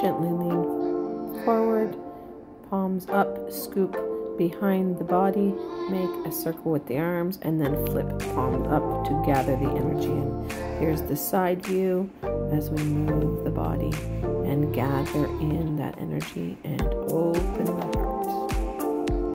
Gently lean forward, palms up, scoop behind the body, make a circle with the arms, and then flip palms up to gather the energy in. Here's the side view as we move the body and gather in that energy and oh.